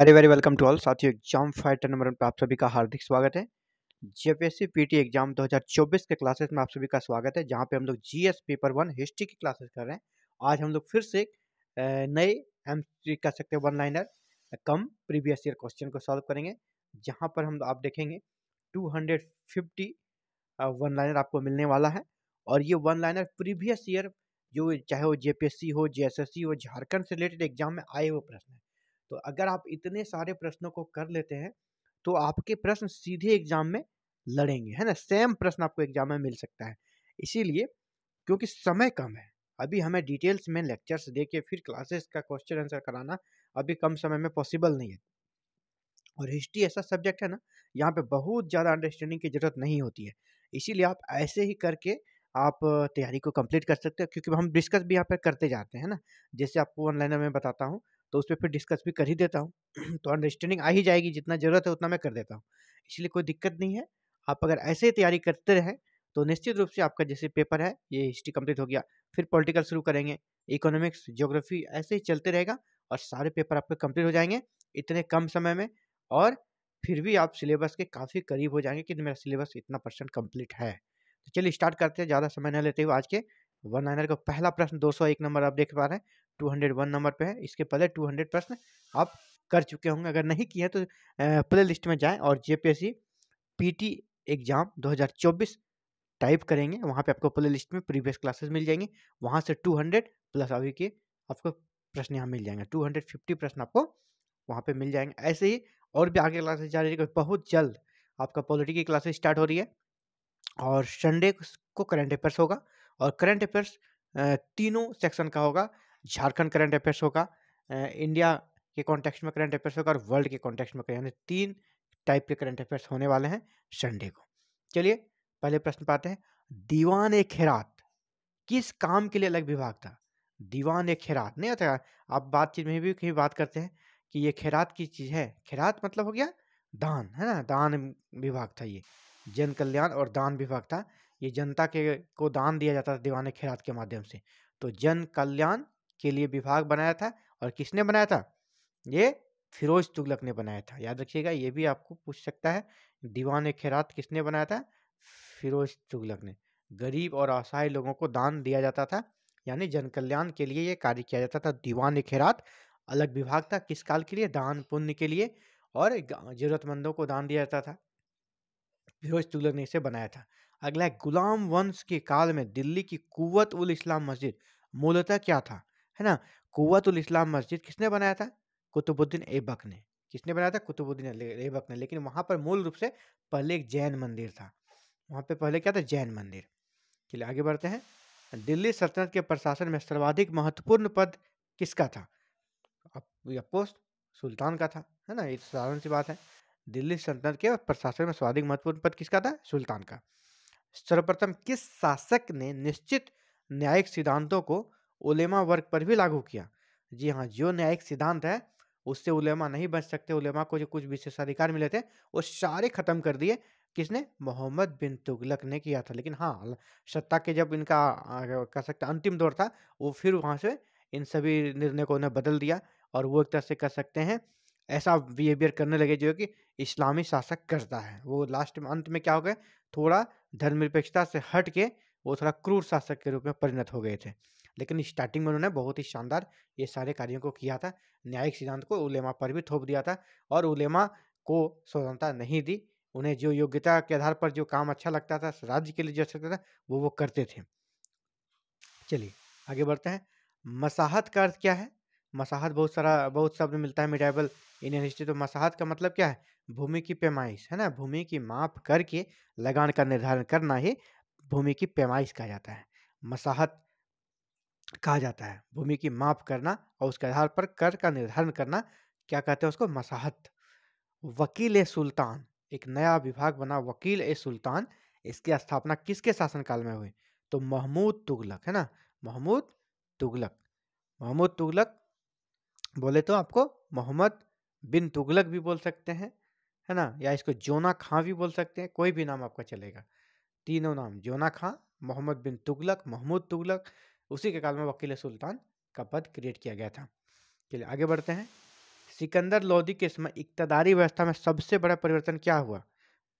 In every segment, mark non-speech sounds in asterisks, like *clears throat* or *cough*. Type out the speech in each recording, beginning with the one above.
Very very welcome to all साथियों exam fighter number पर आप सभी का हार्दिक स्वागत है। जेपीएससी पीटी एग्ज़ाम 2024 के क्लासेस में आप सभी का स्वागत है, जहाँ पे हम लोग जीएस पेपर वन हिस्ट्री की क्लासेस कर रहे हैं। आज हम लोग फिर से नए एम कर सकते हैं one liner cum previous year question को सॉल्व करेंगे, जहाँ पर हम आप देखेंगे टू वन लाइनर आपको मिलने वाला है। और ये वन लाइनर प्रीवियस ईयर जो चाहे वो जेपीएससी हो जेएसएससी हो, झारखंड से रिलेटेड एग्ज़ाम में आए हुए प्रश्न है। तो अगर आप इतने सारे प्रश्नों को कर लेते हैं तो आपके प्रश्न सीधे एग्ज़ाम में लड़ेंगे, है ना? सेम प्रश्न आपको एग्ज़ाम में मिल सकता है। इसीलिए, क्योंकि समय कम है, अभी हमें डिटेल्स में लेक्चर्स दे के फिर क्लासेस का क्वेश्चन आंसर कराना अभी कम समय में पॉसिबल नहीं है। और हिस्ट्री ऐसा सब्जेक्ट है ना, यहाँ पे बहुत ज़्यादा अंडरस्टैंडिंग की ज़रूरत नहीं होती है। इसीलिए आप ऐसे ही करके आप तैयारी को कंप्लीट कर सकते हो, क्योंकि हम डिस्कस भी यहाँ पर करते जाते हैं ना। जैसे आपको ऑनलाइन में बताता हूँ तो उस पर फिर डिस्कस भी कर ही देता हूँ। *clears throat* तो अंडरस्टैंडिंग आ ही जाएगी, जितना ज़रूरत है उतना मैं कर देता हूँ। इसलिए कोई दिक्कत नहीं है। आप अगर ऐसे ही तैयारी करते रहें तो निश्चित रूप से आपका जैसे पेपर है, ये हिस्ट्री कंप्लीट हो गया। फिर पॉलिटिकल शुरू करेंगे इकोनॉमिक्स ज्योग्राफी ऐसे ही चलते रहेगा और सारे पेपर आपके कंप्लीट हो जाएँगे इतने कम समय में और फिर भी आप सिलेबस के काफ़ी करीब हो जाएँगे कि मेरा सिलेबस इतना परसेंट कंप्लीट है। तो चलिए स्टार्ट करते हैं, ज़्यादा समय न लेते हुए आज के वन नाइनर का पहला प्रश्न 201 नंबर आप देख पा रहे हैं। 201 नंबर पे है। इसके पहले 200 प्रश्न आप कर चुके होंगे। अगर नहीं किए तो प्ले लिस्ट में जाएँ और जेपीएससी पीटी एग्ज़ाम 2024 टाइप करेंगे। वहाँ पे आपको प्ले लिस्ट में प्रीवियस क्लासेस मिल जाएँगे। वहाँ से 200 प्लस अभी के आपको प्रश्न यहाँ मिल जाएँगे। 250 प्रश्न आपको वहाँ पे मिल जाएँगे। ऐसे ही और भी आगे क्लासेस जा रही है। बहुत जल्द आपका पॉलिटी की क्लासेस स्टार्ट हो रही है और संडे को करंट अफेयर्स होगा और करंट अफेयर्स तीनों सेक्शन का होगा। झारखंड करंट अफेयर्स होगा इंडिया के कॉन्टेक्स्ट में करंट अफेयर्स होगा और वर्ल्ड के कॉन्टेक्स्ट में यानी तीन टाइप के करंट अफेयर्स होने वाले हैं संडे को। चलिए, पहले प्रश्न पाते हैं। दीवान ए खेरात किस काम के लिए अलग विभाग था? दीवान ए खेरात, नहीं होता आप बातचीत में भी कहीं बात करते हैं कि ये खेरात की चीज़ है। खेरात मतलब हो गया दान, है ना? दान विभाग था ये। जन कल्याण और दान विभाग था। ये जनता के को दान दिया जाता था दीवान खेरात के माध्यम से। तो जन कल्याण के लिए विभाग बनाया था और किसने बनाया था? ये फिरोज तुगलक ने बनाया था। याद रखिएगा, ये भी आपको पूछ सकता है, दीवान खैरात किसने बनाया था? फिरोज तुगलक ने। गरीब और असहाय लोगों को दान दिया जाता था, यानी जन कल्याण के लिए ये कार्य किया जाता था। दीवान खैरात, अलग विभाग था किस काल के लिए? दान पुण्य के लिए और जरूरतमंदों को दान दिया जाता था। फिरोज तुगलक ने इसे बनाया था। अगला गुलाम वंश के काल में दिल्ली की कुवत उल इस्लाम मस्जिद मूलतः क्या था? है ना? कुतुल इस्लाम मस्जिद किसने बनाया था? कुतुबुद्दीन ऐबक ने। किसने बनाया था? कुतुबुद्दीन ऐबक ने। लेकिन वहाँ पर मूल रूप से पहले एक जैन मंदिर था। वहाँ पे पहले क्या था? जैन मंदिर। चलिए आगे बढ़ते हैं। दिल्ली सल्तनत के प्रशासन में सर्वाधिक महत्वपूर्ण पद किसका था? पोस्ट? सुल्तान का था। है ना? ये तो साधारण सी बात है। दिल्ली सल्तनत के प्रशासन में सर्वाधिक महत्वपूर्ण पद किसका था? सुल्तान का। सर्वप्रथम किस शासक ने निश्चित न्यायिक सिद्धांतों को उलेमा वर्ग पर भी लागू किया। जी हाँ जो न्यायिक सिद्धांत है, उससे उलेमा नहीं बच सकते। उलेमा को जो कुछ विशेषाधिकार मिले थे, वो सारे खत्म कर दिए। किसने? मोहम्मद बिन तुगलक ने किया था। लेकिन हाँ सत्ता के जब इनका कह सकते अंतिम दौर था, वो फिर वहाँ से इन सभी निर्णय को उन्हें बदल दिया और वो एक तरह से कर सकते हैं, ऐसा बिहेवियर करने लगे जो कि इस्लामी शासक करता है। वो लास्ट में, अंत में क्या हो गए? थोड़ा धर्मनिरपेक्षता से हट के वो थोड़ा क्रूर शासक के रूप में परिणत हो गए थे। लेकिन स्टार्टिंग में उन्होंने बहुत ही शानदार ये सारे कार्यों को किया था। न्यायिक सिद्धांत को उलेमा पर भी थोप दिया था और उलेमा को स्वतंत्रता नहीं दी। उन्हें जो योग्यता के आधार पर जो काम अच्छा लगता था, राज्य के लिए जो अच्छा था, वो वो करते थे। चलिए, आगे बढ़ते हैं। मसाहत का अर्थ क्या है? मसाहत बहुत सारा, बहुत शब्द मिलता है मिडाइबल इंडियन हिस्ट्री तो मसाहत का मतलब क्या है? भूमि की पैमाइश, है ना? भूमि की माप करके, लगान का निर्धारण करना ही भूमि की पैमाइश कहा जाता है। मसाहत कहा जाता है। भूमि की माप करना और उसके आधार पर कर का निर्धारण करना, क्या कहते हैं उसको? मसाहत। वकील ए सुल्तान, एक नया विभाग बना वकील ए सुल्तान, इसकी स्थापना किसके शासनकाल में हुई? तो महमूद तुगलक, है ना? महमूद तुगलक। महमूद तुगलक बोले तो आपको मोहम्मद बिन तुगलक भी बोल सकते हैं, है ना? या इसको जोना खां भी बोल सकते हैं, कोई भी नाम आपका चलेगा। तीनों नाम, जोना खां, मोहम्मद बिन तुगलक, महमूद तुगलक उसी के काल में वकील सुल्तान का पद क्रिएट किया गया था। चलिए आगे बढ़ते हैं। सिकंदर लोदी के समय इकतदारी व्यवस्था में सबसे बड़ा परिवर्तन क्या हुआ?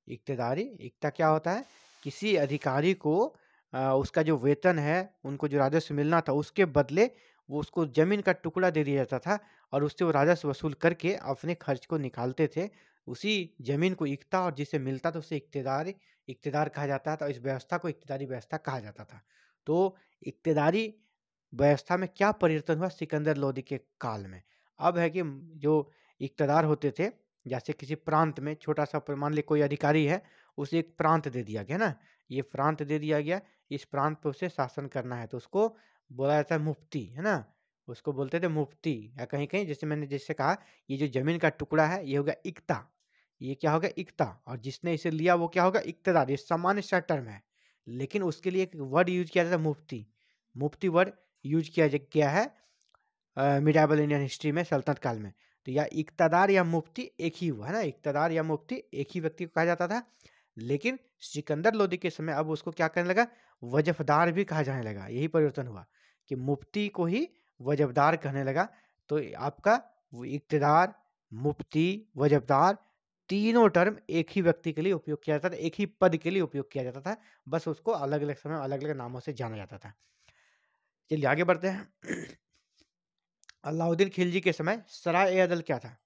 इकतदारी इकता क्या होता है? किसी अधिकारी को आ, उसका जो वेतन है उनको जो राजस्व मिलना था उसके बदले वो उसको ज़मीन का टुकड़ा दे दिया जाता था और उससे वो राजस्व वसूल करके अपने खर्च को निकालते थे। उसी ज़मीन को इकता और जिसे मिलता था उसे इकतदारी इकतदार कहा जाता था इस व्यवस्था को इकतदारी व्यवस्था कहा जाता था। तो इकतदारी व्यवस्था में क्या परिवर्तन हुआ सिकंदर लोदी के काल में? अब है कि जो इकतदार होते थे, जैसे किसी प्रांत में छोटा सा मान ली कोई अधिकारी है, उसे एक प्रांत दे दिया गया ना? ये प्रांत दे दिया गया, इस प्रांत पर उसे शासन करना है तो उसको बोला जाता है मुफ्ती, है ना? उसको बोलते थे मुफ्ती, या कहीं कहीं जैसे मैंने जैसे कहा, ये जो ज़मीन का टुकड़ा है, ये होगा इकता। ये क्या होगा? इकता। और जिसने इसे लिया, वो क्या होगा? इकतदार। ये सामान्य सा में है। लेकिन उसके लिए एक वर्ड यूज़ किया जाता है, मुफ्ती। मुफ्ती वर्ड यूज़ किया गया है मिडाबल इंडियन हिस्ट्री में सल्तनत काल में। तो या इकतदार या मुफ्ती एक ही हुआ, है ना? इकतदार या मुफ्ती एक ही व्यक्ति को कहा जाता था। लेकिन सिकंदर लोदी के समय अब उसको क्या करने लगा? वजफदार भी कहा जाने लगा। यही परिवर्तन हुआ कि मुफ्ती को ही वजबदार कहने लगा। तो आपका इकतदार, मुफ्ती वजबदार तीनों टर्म एक ही व्यक्ति के लिए उपयोग किया जाता था, एक ही पद के लिए उपयोग किया जाता था, बस उसको अलग अलग समय अलग अलग नामों से जाना जाता था। चलिए आगे बढ़ते हैं। अलाउद्दीन खिलजी के समय सराय ए अदल क्या था?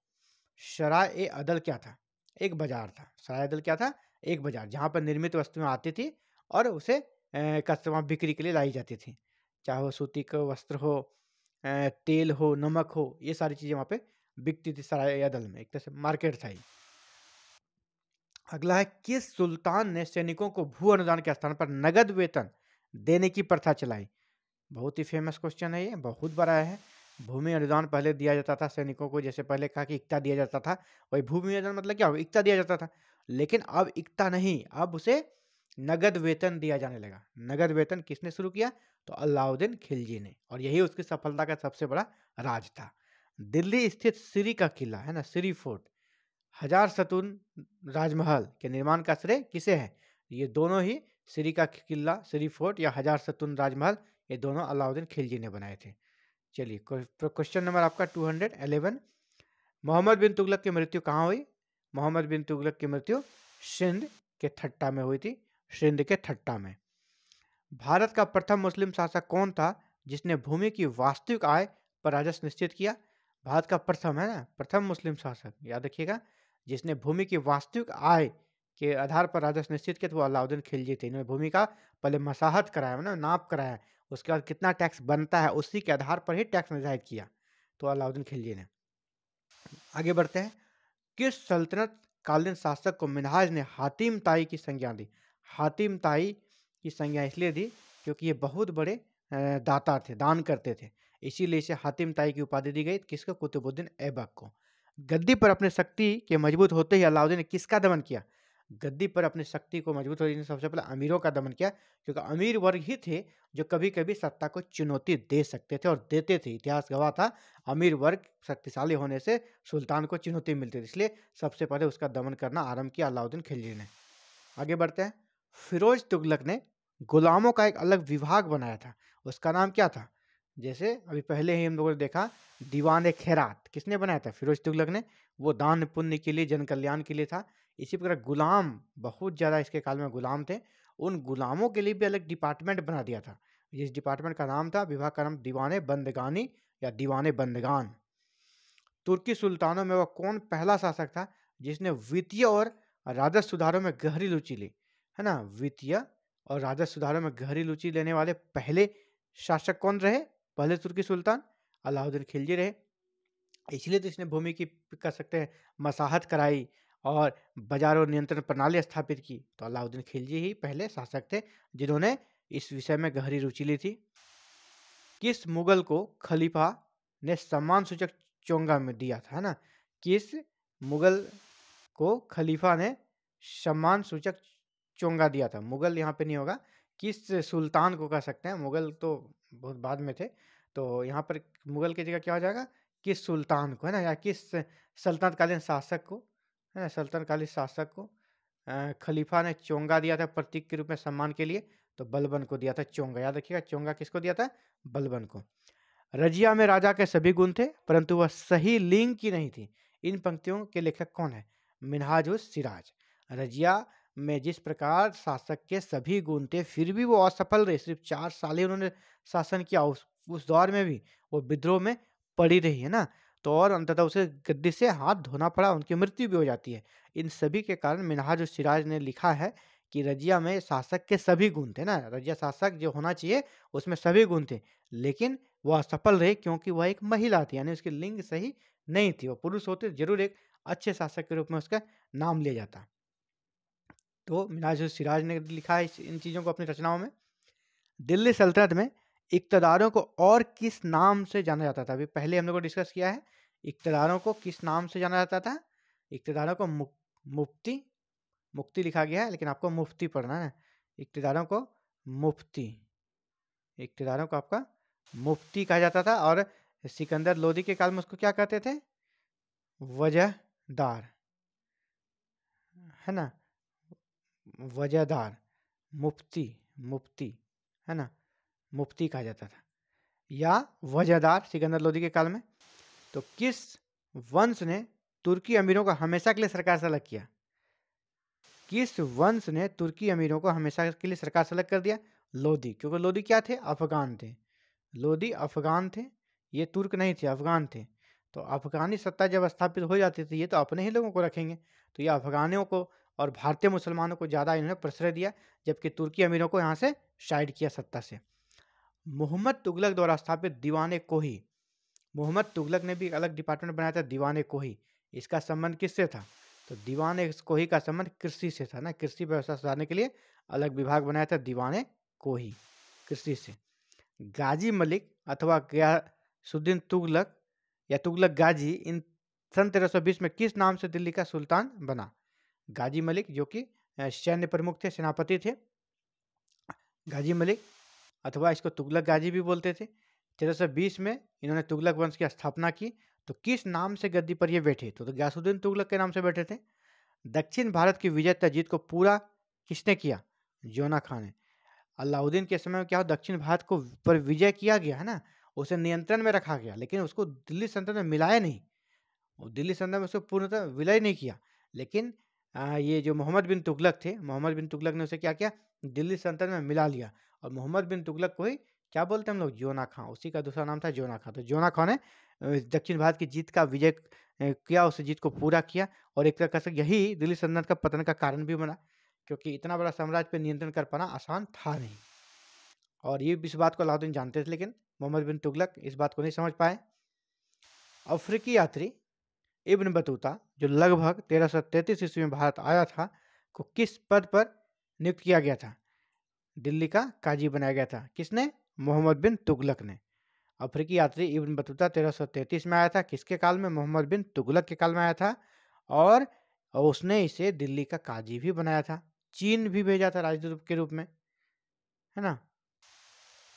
सराय ए अदल क्या था? एक बाज़ार था। सराय अदल क्या था? एक बाज़ार, जहाँ पर निर्मित वस्तुएँ आती थी और उसे कस्टमर बिक्री के लिए लाई जाती थी। चाहे वो सूती का, वस्त्र हो तेल हो, नमक हो, ये सारी चीज़ें वहाँ पे बिकती थी सराय अदल में। एक तरह से मार्केट था ही अगला है, किस सुल्तान ने सैनिकों को भू अनुदान के स्थान पर नगद वेतन देने की प्रथा चलाई? बहुत ही फ़ेमस क्वेश्चन है ये, बहुत बड़ा है। भूमि अनुदान पहले दिया जाता था सैनिकों को, जैसे पहले कहा कि इकता दिया जाता था। वही भूमि अनुदान मतलब क्या हो इकता दिया जाता था। लेकिन अब इकता नहीं, अब उसे नगद वेतन दिया जाने लगा। नगद वेतन किसने शुरू किया? तो अलाउद्दीन खिलजी ने, और यही उसकी सफलता का सबसे बड़ा राज था। दिल्ली स्थित सिरी का किला, है ना? सिरी फोर्ट। हज़ार सतुन राजमहल के निर्माण का श्रेय किसे है? ये दोनों ही श्री का किला, श्री फोर्ट या हज़ार सतुन राजमहल, ये दोनों अलाउद्दीन खिलजी ने बनाए थे। चलिए क्वेश्चन नंबर आपका two hundred eleven Muhammad bin Tughlaq की मृत्यु कहाँ हुई? मोहम्मद बिन तुगलक की मृत्यु सिंध के थट्टा में हुई थी, सिंध के थट्टा में। भारत का प्रथम मुस्लिम शासक कौन था, जिसने भूमि की वास्तविक आय पर राजस्व निश्चित किया? भारत का प्रथम, है ना? प्रथम मुस्लिम शासक, याद रखिएगा। जिसने भूमि की वास्तविक आय के आधार पर राजस्व निश्चित किया तो वो अलाउद्दीन खिलजी थे। इन्होंने भूमि का पहले मसाहत कराया ना नाप कराया, उसके बाद कितना टैक्स बनता है, उसी के आधार पर ही टैक्स निर्धारित किया तो अलाउद्दीन खिलजी ने। आगे बढ़ते हैं। किस सल्तनत कालीन शासक को मिनहाज ने हातिम ताई की संज्ञा दी? हातिम ताई की संज्ञा इसलिए दी क्योंकि ये बहुत बड़े दाता थे, दान करते थे। इसीलिए इसे हातिम ताई की उपाधि दी गई। किसको? कुतुबुद्दीन ऐबक को। गद्दी पर अपने शक्ति के मज़बूत होते ही अलाउद्दीन ने किसका दमन किया? गद्दी पर अपनी शक्ति को मज़बूत होने सबसे पहले अमीरों का दमन किया, क्योंकि अमीर वर्ग ही थे जो कभी कभी सत्ता को चुनौती दे सकते थे और देते थे। इतिहास गवाह था, अमीर वर्ग शक्तिशाली होने से सुल्तान को चुनौती मिलती थी, इसलिए सबसे पहले उसका दमन करना आरंभ किया अलाउद्दीन खिलजी ने। आगे बढ़ते हैं। फिरोज तुगलक ने गुलामों का एक अलग विभाग बनाया था। उसका नाम क्या था? जैसे अभी पहले ही हम लोगों ने देखा, दीवान खैरात। किसने बनाया था? फिरोज तुगलक ने। वो दान पुण्य के लिए, जन कल्याण के लिए था। इसी प्रकार गुलाम, बहुत ज़्यादा इसके काल में गुलाम थे। उन गुलामों के लिए भी अलग डिपार्टमेंट बना दिया था। जिस डिपार्टमेंट का नाम था विभाग का नाम दीवाने बंदगानी या दीवान बंदगान। तुर्की सुल्तानों में वह कौन पहला शासक था, जिसने वित्तीय और राजस्व सुधारों में गहरी रुचि ली? है ना? वित्तीय और राजस्व सुधारों में गहरी रुचि लेने वाले पहले शासक कौन रहे? पहले तुर्की सुल्तान अलाउद्दीन खिलजी रहे। इसलिए तो इसने भूमि की कर सकते हैं, मसाहत कराई और बाज़ार नियंत्रण प्रणाली स्थापित की। तो अलाउद्दीन खिलजी ही पहले शासक थे, जिन्होंने इस विषय में गहरी रुचि ली थी। किस मुगल को खलीफा ने सम्मान सूचक चोंगा में दिया था ना? किस मुगल को खलीफा ने सम्मान सूचक चोंगा दिया था? मुगल यहाँ पे नहीं होगा। किस सुल्तान को कह सकते हैं? मुगल तो बहुत बाद में थे। तो यहाँ पर मुगल की जगह क्या हो जाएगा? किस सुल्तान को, है ना? या किस सल्तनत कालीन शासक को, है ना? सल्तनकालीन शासक को खलीफा ने चोंगा दिया था प्रतीक के रूप में सम्मान के लिए तो बलबन को दिया था चोंगा। याद रखिएगा, चोंगा किसको दिया था? बलबन को। रजिया में राजा के सभी गुण थे, परंतु वह सही लिंग की नहीं थी। इन पंक्तियों के लेखक कौन है? मिनहाज सिराज। रजिया में जिस प्रकार शासक के सभी गुण थे फिर भी वो असफल रहे, सिर्फ़ चार साल ही उन्होंने शासन किया उस उस दौर में भी, वो विद्रोह में पड़ी रही, है ना? तो और अंततः उसे गद्दी से हाथ धोना पड़ा, उनकी मृत्यु भी हो जाती है। इन सभी के कारण मिनहाज सिराज ने लिखा है कि रजिया में शासक के सभी गुण थे ना? रजिया शासक जो होना चाहिए, उसमें सभी गुण थे लेकिन वह असफल रहे क्योंकि वह एक महिला थी, यानी उसकी लिंग सही नहीं थी, वो पुरुष होते ज़रूर एक अच्छे शासक के रूप में उसका नाम लिया जाता। तो मिनाज सिराज ने लिखा है इन चीज़ों को अपनी रचनाओं में, दिल्ली सल्तनत में इकतदारों को और किस नाम से जाना जाता था? अभी पहले हम लोग को डिस्कस किया है, इकतदारों को किस नाम से जाना जाता था? इकतदारों को मुफ्ती मुफ्ती लिखा गया है, लेकिन आपको मुफ्ती पढ़ना है। इकतदारों को मुफ्ती, इकतदारों को आपका मुफ्ती कहा जाता था और सिकंदर लोधी के काल में उसको क्या कहते थे? वजहदार, है ना? वजहदार मुफ्ती मुफ्ती, है ना? मुफ्ती कहा जाता था। या वजहदार सिकंदर लोधी के काल में तो किस वंश ने तुर्की अमीरों को हमेशा के लिए सरकार से अलग किया? किस वंश ने तुर्की अमीरों को हमेशा के लिए सरकार से अलग कर दिया? लोधी क्योंकि लोधी क्या थे? अफगान थे। लोधी अफगान थे, ये तुर्क नहीं थे, अफगान थे। तो अफगानी सत्ता जब स्थापित हो जाती थी, ये तो अपने ही लोगों को रखेंगे। तो ये अफगानियों को और भारतीय मुसलमानों को ज़्यादा इन्होंने प्रश्रय दिया, जबकि तुर्की अमीरों को यहाँ से साइड किया सत्ता से। मोहम्मद तुगलक द्वारा स्थापित दीवाने कोही। मोहम्मद तुगलक ने भी अलग डिपार्टमेंट बनाया था, दीवाने कोही। इसका संबंध किससे था? तो दीवाने कोही का संबंध कृषि से था ना, कृषि व्यवस्था सुधारने के लिए अलग विभाग बनाया था दीवाने कोही, कृषि से। गाजी मलिक अथवा गयासुद्दीन तुगलक या तुगलक गाजी इन सन तेरह में किस नाम से दिल्ली का सुल्तान बना? गाजी मलिक जो कि सैन्य प्रमुख थे सेनापति थे। गाजी मलिक अथवा इसको तुगलक गाजी भी बोलते थे। तेरह सौ बीस में इन्होंने तुगलक वंश की स्थापना की। तो किस नाम से गद्दी पर ये बैठे? तो, तो गयासुद्दीन तुगलक के नाम से बैठे थे। दक्षिण भारत की विजय तजीत को पूरा किसने किया? जोना खान ने। अलाउद्दीन के समय में क्या हो दक्षिण भारत को पर विजय किया गया है ना? उसे नियंत्रण में रखा गया लेकिन उसको दिल्ली सल्तनत में मिलाया नहीं। और दिल्ली सल्तनत में उसको पूर्णतः विलय नहीं किया। लेकिन ये जो मोहम्मद बिन तुगलक थे, मोहम्मद बिन तुगलक ने उसे क्या किया? दिल्ली सल्तनत में मिला लिया। और मोहम्मद बिन तुगलक को ही, क्या बोलते हैं हम लोग? जोना खां। उसी का दूसरा नाम था जोना खां। तो जोना खां ने दक्षिण भारत की जीत का विजय किया, उस जीत को पूरा किया और एक तरह से यही दिल्ली सल्तनत का पतन का कारण भी बना, क्योंकि इतना बड़ा साम्राज्य पर नियंत्रण कर पाना आसान था नहीं। और ये इस बात को अलाउद्दीन जानते थे, लेकिन मोहम्मद बिन तुगलक इस बात को नहीं समझ पाए। अफ्रीकी यात्री इब्न बतूता जो लगभग तेरह सौ तैंतीस ईस्वी में भारत आया था, को किस पद पर नियुक्त किया गया था? दिल्ली का काजी बनाया गया था। किसने? मोहम्मद बिन तुगलक ने। अफ्रीकी यात्री इब्न बतूता तेरह सौ तैंतीस में आया था। किसके काल में? मोहम्मद बिन तुगलक के काल में आया था और उसने इसे दिल्ली का काजी भी बनाया था। चीन भी भेजा था राजदूत के रूप में, है ना?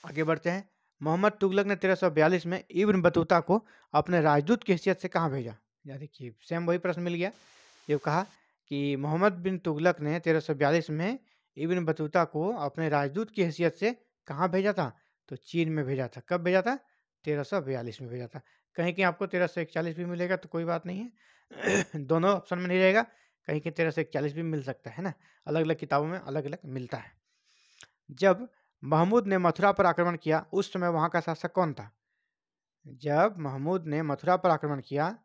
आगे बढ़ते हैं। मोहम्मद तुगलक ने तेरह सौ बयालीस में इब्न बतूता को अपने राजदूत की हैसियत से कहाँ भेजा? या देखिए सेम वही प्रश्न मिल गया। जो कहा कि, मोहम्मद बिन तुगलक ने तेरह सौ बयालीस में इब्न बतूता को अपने राजदूत की हैसियत से कहाँ भेजा था? तो चीन में भेजा था। कब भेजा था? तेरह सौ बयालीस में भेजा था। कहीं कहीं आपको तेरह सौ इकचालीस भी मिलेगा तो कोई बात नहीं है। *clears throat* दोनों ऑप्शन में नहीं रहेगा। कहीं कहीं तेरह सौ इकचालीस भी मिल सकता है ना? अलग अलग किताबों में अलग अलग मिलता है। जब महमूद ने मथुरा पर आक्रमण किया, उस समय वहाँ का शासक कौन था? जब महमूद ने मथुरा पर आक्रमण किया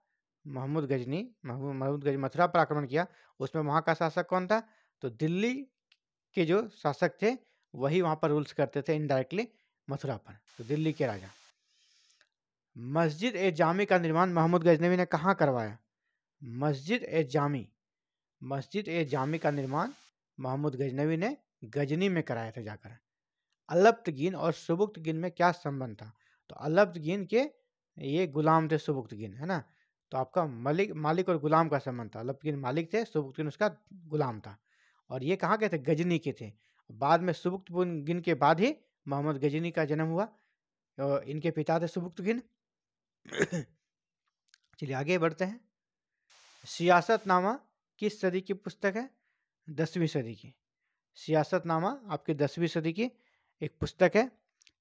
महमूद गजनी महमूद गजनी मथुरा पर आक्रमण किया। उसमें वहाँ का शासक कौन था? तो दिल्ली के जो शासक थे, वही वहाँ पर रूल्स करते थे इनडायरेक्टली मथुरा पर तो दिल्ली के राजा। मस्जिद ए जामी का निर्माण महमूद गजनवी ने कहाँ करवाया? मस्जिद ए जामी, मस्जिद ए जामी का निर्माण महमूद गजनवी ने गजनी में कराया था जाकर। अलप्त गिन और सुबुक्त गिन में क्या संबंध था? तो अलप्त गिन के ये गुलाम थे सुबुक्त गिन, है ना? तो आपका मलिक, मालिक और गुलाम का संबंध था। अलप्त गिन मालिक थे सुबुक्त गिन उसका गुलाम था। और ये कहाँ के थे? गजनी के थे। बाद में सुबुक्त गिन के बाद ही मोहम्मद गजनी का जन्म हुआ। और इनके पिता थे सुबुक्त गिन। चलिए आगे बढ़ते हैं। सियासतनामा किस सदी की पुस्तक है? दसवीं सदी की। सियासतनामा आपके दसवीं सदी की एक पुस्तक है।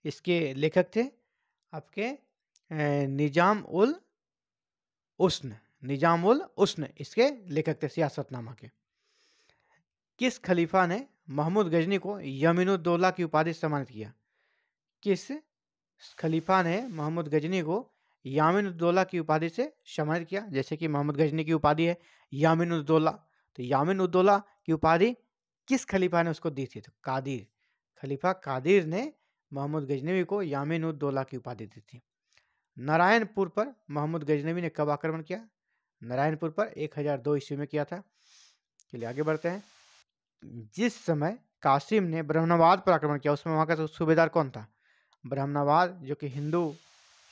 इसके लेखक थे आपके निज़ाम उल उस्न निज़ाम उल उस्न, इसके लेखक थे सियासतनामा के। किस खलीफा ने महमूद गजनी को यमीनुद्दौला की उपाधि से सम्मानित किया? किस खलीफा ने मोहम्मद गजनी को यामिनुद्दौला की उपाधि से सम्मानित किया? जैसे कि मोहम्मद गजनी की उपाधि है यामिनुद्दौला। तो यामिनुद्दौला की उपाधि किस खलीफा ने उसको दी थी? तो कादिर। खलीफा कादिर ने मोहम्मद गजनवी को यामिनुद्दौला की उपाधि दी थी। नारायणपुर पर मोहम्मद गजनवी ने कब आक्रमण किया? नारायणपुर पर 1002 ईस्वी में किया था। चलिए आगे बढ़ते हैं। जिस समय कासिम ने ब्रह्मवाद पर आक्रमण किया उसमें वहाँ का सूबेदार कौन था? ब्रह्मवाद जो कि हिंदू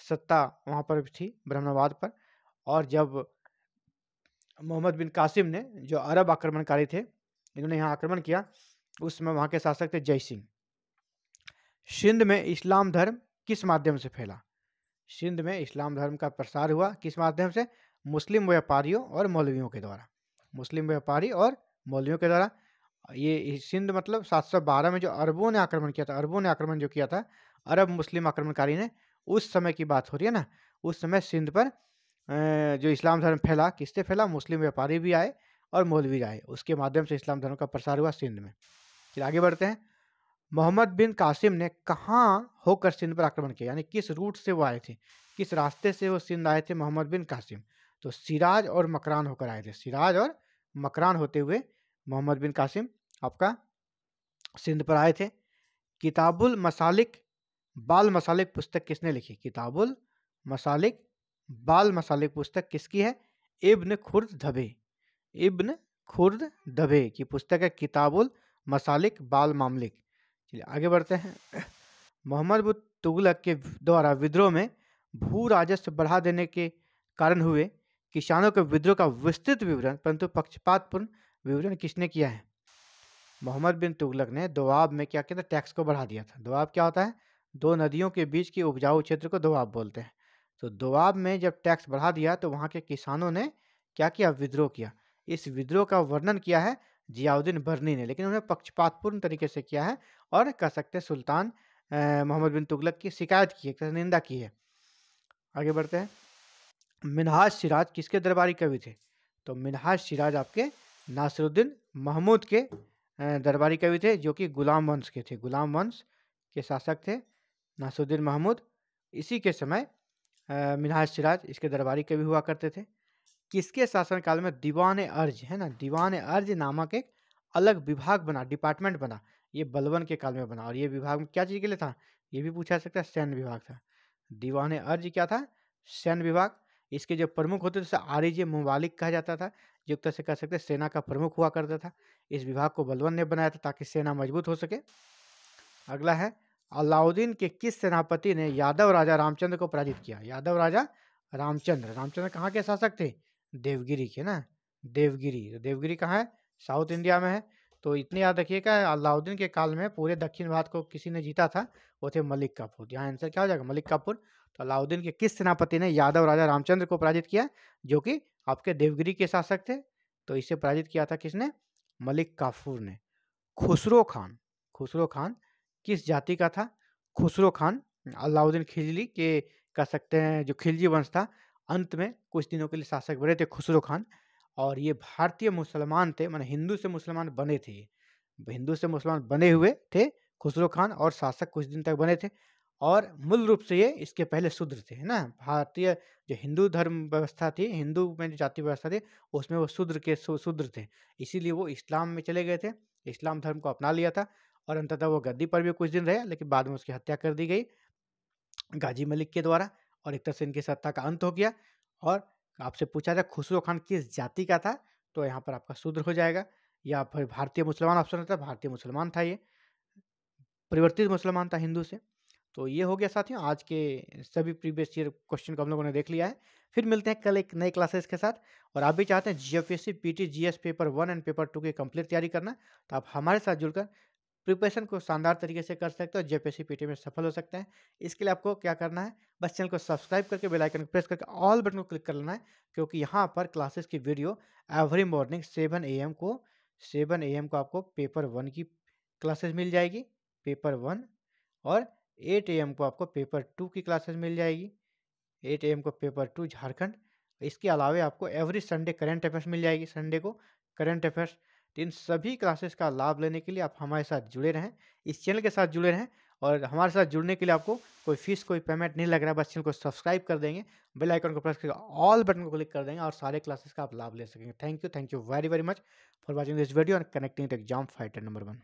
सत्ता वहाँ पर थी ब्रह्मवाद पर। और जब मोहम्मद बिन कासिम ने, जो अरब आक्रमणकारी थे, इन्होंने यहाँ आक्रमण किया, उस समय वहाँ के शासक थे जय सिंह सिंध में इस्लाम धर्म किस माध्यम से फैला? सिंध में इस्लाम धर्म का प्रसार हुआ किस माध्यम से? मुस्लिम व्यापारियों और मौलवियों के द्वारा। मुस्लिम व्यापारी और मौलवियों के द्वारा। ये सिंध मतलब 712 में जो अरबों ने आक्रमण किया था, अरबों ने आक्रमण जो किया था, अरब मुस्लिम आक्रमणकारी ने, उस समय की बात हो रही है ना? उस समय सिंध पर जो इस्लाम धर्म फैला, किससे फैला? मुस्लिम व्यापारी भी आए और मौलवी आए। उसके माध्यम से इस्लाम धर्म का प्रसार हुआ सिंध में। फिर आगे बढ़ते हैं। मोहम्मद बिन कासिम ने कहाँ होकर सिंध पर आक्रमण किया? यानी किस रूट से वो आए थे? किस रास्ते से वो सिंध आए थे मोहम्मद बिन कासिम? तो सिराज और मकरान होकर आए थे। सिराज और मकरान होते हुए मोहम्मद बिन कासिम आपका सिंध पर आए थे। किताबुल मसालिक बाल मसालिक पुस्तक किसने लिखी? किताबुल मसालिक बाल मसालिक पुस्तक किसकी है? इब्न खुर्द धबे इब्न खुर्द धबे की पुस्तक है किताबुल मसालिक बाल मामलिक। चलिए आगे बढ़ते हैं। मोहम्मद तुगलक के द्वारा विद्रोह में भू राजस्व बढ़ा देने के कारण हुए किसानों के विद्रोह का विस्तृत विवरण, परंतु पक्षपातपूर्ण विवरण किसने किया है? मोहम्मद बिन तुगलक ने दोआब में क्या किया था? टैक्स को बढ़ा दिया था। दोआब क्या होता है? दो नदियों के बीच के उपजाऊ क्षेत्र को दोआब बोलते हैं। तो दोआब में जब टैक्स बढ़ा दिया तो वहाँ के किसानों ने क्या किया? विद्रोह किया। इस विद्रोह का वर्णन किया है जियाउद्दीन बर्नी ने, लेकिन उन्हें पक्षपातपूर्ण तरीके से किया है और कह सकते हैं सुल्तान मोहम्मद बिन तुगलक की शिकायत की है निंदा की है। आगे बढ़ते हैं। मिनहाज सिराज किसके दरबारी कवि थे? तो मिनहाज सिराज आपके नासिरुद्दीन महमूद के दरबारी कवि थे, जो कि गुलाम वंश के थे। गुलाम वंश के शासक थे नासुद्दीन महमूद। इसी के समय मिनहाज सिराज इसके दरबारी कवि हुआ करते थे। किसके शासनकाल में दीवान अर्ज़, है ना? दीवान अर्ज़ नामक एक अलग विभाग बना, डिपार्टमेंट बना। ये बलवन के काल में बना और ये विभाग में क्या चीज़ के लिए था? ये भी पूछा सकता है, सैन्य विभाग था। दीवान अर्ज़ क्या था? सैन्य विभाग। इसके जो प्रमुख होते थे आरिज मुबालिक कहा जाता था जो तरह से कह सकते सेना का प्रमुख हुआ करता था। इस विभाग को बलवन ने बनाया था ताकि सेना मज़बूत हो सके। अगला है, अलाउद्दीन के किस सेनापति ने यादव राजा रामचंद्र को पराजित किया? यादव राजा रामचंद्र। रामचंद्र कहाँ के शासक थे? देवगिरी के, ना? देवगिरी। तो देवगिरी कहाँ है? साउथ इंडिया में है। तो इतने याद रखिएगा अलाउद्दीन के काल में पूरे दक्षिण भारत को किसी ने जीता था, वो थे मलिक काफूर यहाँ आंसर क्या हो जाएगा? मलिक काफूर तो अलाउद्दीन के किस सेनापति ने यादव राजा रामचंद्र को पराजित किया? जो कि आपके देवगिरी के शासक थे। तो इसे पराजित किया था किसने? मलिक काफूर ने। खुसरो खान। खुसरो खान किस जाति का था? खुसरो खान अलाउद्दीन खिलजी के, कह सकते हैं, जो खिलजी वंश था अंत में कुछ दिनों के लिए शासक बने थे खुसरो खान और ये भारतीय मुसलमान थे, मैंने हिंदू से मुसलमान बने थे। हिंदू से मुसलमान बने हुए थे खुसरो खान और शासक कुछ दिन तक बने थे और मूल रूप से ये इसके पहले शूद्र थे, है ना? भारतीय जो हिंदू धर्म व्यवस्था थी, हिंदू में जो जाति व्यवस्था थी, उसमें वो शूद्र के शूद्र थे। इसीलिए वो इस्लाम में चले गए थे। इस्लाम धर्म को अपना लिया था और अंततः वो गद्दी पर भी कुछ दिन रहे, लेकिन बाद में उसकी हत्या कर दी गई। गाजी मलिक के द्वारा और एक तरह से इनकी सत्ता का अंत हो गया। और आपसे पूछा था, खुसरो खान किस जाति का था? तो यहाँ पर आपका शूद्र हो जाएगा। या फिर भारतीय मुसलमान ऑप्शन होता है, भारतीय मुसलमान था ये। परिवर्तित मुसलमान था हिंदू से। तो ये हो गया साथियों, आज के सभी प्रीवियस ईयर क्वेश्चन को हम लोगों ने देख लिया है। फिर मिलते हैं कल एक नए क्लासेस के साथ। और आप भी चाहते हैं G F S C P T G S paper one and paper two की कंप्लीट तैयारी करना तो आप हमारे साथ जुड़कर प्रिपरेशन को शानदार तरीके से कर सकते हो जे पी पी में सफल हो सकते हैं। इसके लिए आपको क्या करना है, बस चैनल को सब्सक्राइब करके बेल आइकन को प्रेस करके ऑल बटन को क्लिक कर लेना है, क्योंकि यहाँ पर क्लासेस की video every morning seven A को, सेवन ए को आपको पेपर वन की क्लासेस मिल जाएगी, पेपर वन और एट ए को आपको पेपर टू की क्लासेस मिल जाएगी, एट एम को पेपर टू झारखंड। इसके अलावा आपको एवरी संडे करेंट अफेयर्स मिल जाएगी, संडे को करेंट अफेयर्स तो इन सभी क्लासेस का लाभ लेने के लिए आप हमारे साथ जुड़े रहें, इस चैनल के साथ जुड़े रहें और हमारे साथ जुड़ने के लिए आपको कोई फ़ीस कोई पेमेंट नहीं लग रहा है, बस चैनल को सब्सक्राइब कर देंगे बेल आइकन को प्रेस करके ऑल बटन को क्लिक कर देंगे और सारे क्लासेस का आप लाभ ले सकेंगे। Thank you thank you very very much for watching this video and connecting exam fighter number one